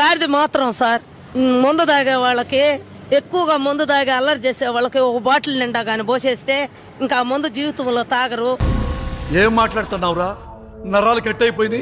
గాడిద మాత్రం సార్ ముందు తాగే వాళ్ళకి ఎక్కువగా ముందు తాగి అల్లరి చేసే వాళ్ళకి ఒక బాటిల్ నిండా కానీ పోసేస్తే ఇంకా ముందు జీవితంలో తాగరు. ఏం మాట్లాడుతున్నావురా? నరాలు కట్ అయిపోయింది